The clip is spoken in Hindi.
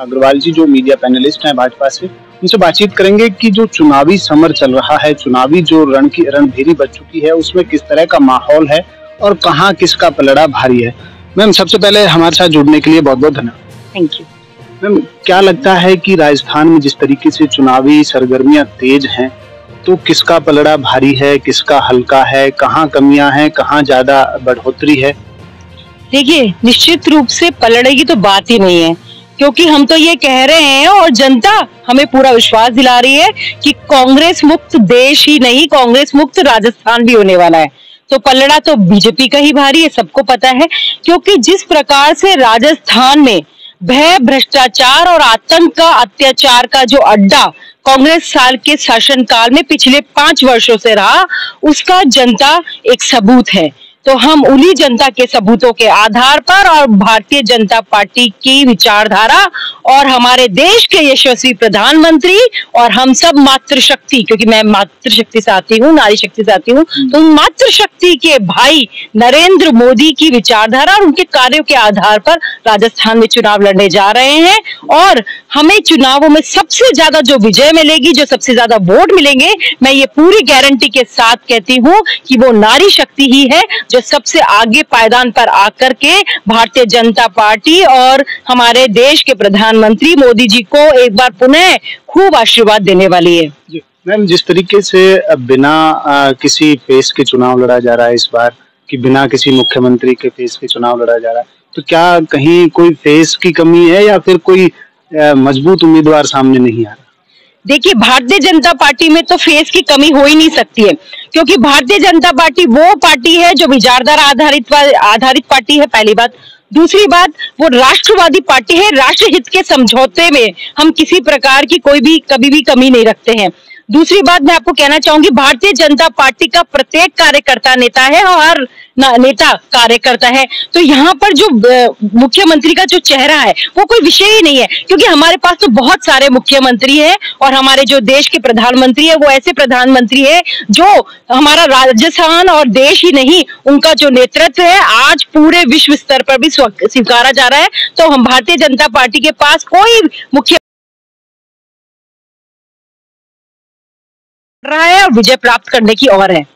अग्रवाल जी जो मीडिया पैनलिस्ट हैं भाजपा से उनसे बातचीत करेंगे कि जो चुनावी समर चल रहा है चुनावी जो रण की रणभेरी बच चुकी है उसमें किस तरह का माहौल है और कहाँ किसका पलड़ा भारी है। मैम सबसे पहले हमारे साथ जुड़ने के लिए बहुत बहुत धन्यवाद। थैंक यू मैम क्या लगता है कि राजस्थान में जिस तरीके से चुनावी सरगर्मियाँ तेज हैं तो किसका पलड़ा भारी है किसका हल्का है कहाँ कमियाँ हैं कहाँ ज़्यादा बढ़ोतरी है? देखिए निश्चित रूप से पलड़े की तो बात ही नहीं है। क्योंकि हम तो ये कह रहे हैं और जनता हमें पूरा विश्वास दिला रही है कि कांग्रेस मुक्त देश ही नहीं, कांग्रेस मुक्त राजस्थान भी होने वाला है। तो पलड़ा तो बीजेपी का ही भारी है, सबको पता है, क्योंकि जिस प्रकार से राजस्थान में भय, भ्रष्टाचार और आतंक का अत्याचार का जो अड्डा कांग्रेस साल के शासनकाल में पिछले पाँच वर्षों से रहा, उसका जनता एक सबूत है। तो हम उन्हीं जनता के सबूतों के आधार पर और भारतीय जनता पार्टी की विचारधारा और हमारे देश के यशस्वी प्रधानमंत्री और हम सब मातृशक्ति, क्योंकि मैं मातृशक्ति से आती हूँ, नारी शक्ति से आती हूँ तो मातृशक्ति के भाई नरेंद्र मोदी की विचारधारा और उनके कार्यों के आधार पर राजस्थान में चुनाव लड़ने जा रहे हैं और हमें चुनावों में सबसे ज़्यादा जो विजय मिलेगी, जो सबसे ज़्यादा वोट मिलेंगे, मैं ये पूरी गारंटी के साथ कहती हूँ कि वो नारी शक्ति ही है। जो सबसे आगे पायदान पर आकर के भारतीय जनता पार्टी और हमारे देश के प्रधानमंत्री मोदी जी को एक बार पुनः खूब आशीर्वाद देने वाली है। मैम, जिस तरीके से बिना किसी फेस के चुनाव लड़ा जा रहा है इस बार, कि बिना किसी मुख्यमंत्री के फेस के चुनाव लड़ा जा रहा है तो क्या कहीं कोई फेस की कमी है या फिर कोई मज़बूत उम्मीदवार सामने नहीं आ रहा? देखिए, भारतीय जनता पार्टी में तो फेस की कमी हो ही नहीं सकती है, क्योंकि भारतीय जनता पार्टी वो पार्टी है जो विचारधारा आधारित आधारित पार्टी है, पहली बात। दूसरी बात, वो राष्ट्रवादी पार्टी है राष्ट्र हित के समझौते में हम किसी प्रकार की कोई भी, कभी भी कमी नहीं रखते हैं। दूसरी बात मैं आपको कहना चाहूँगी, भारतीय जनता पार्टी का प्रत्येक कार्यकर्ता नेता है और हर नेता कार्यकर्ता है। तो यहाँ पर जो मुख्यमंत्री का जो चेहरा है, वो कोई विषय ही नहीं है, क्योंकि हमारे पास तो बहुत सारे मुख्यमंत्री है और हमारे जो देश के प्रधानमंत्री है, वो ऐसे प्रधानमंत्री है जो हमारा राजस्थान और देश ही नहीं, उनका जो नेतृत्व है, आज पूरे विश्व स्तर पर भी स्वीकारा जा रहा है। तो हम भारतीय जनता पार्टी के पास कोई मुख्य रहा है और विजय प्राप्त करने की और है।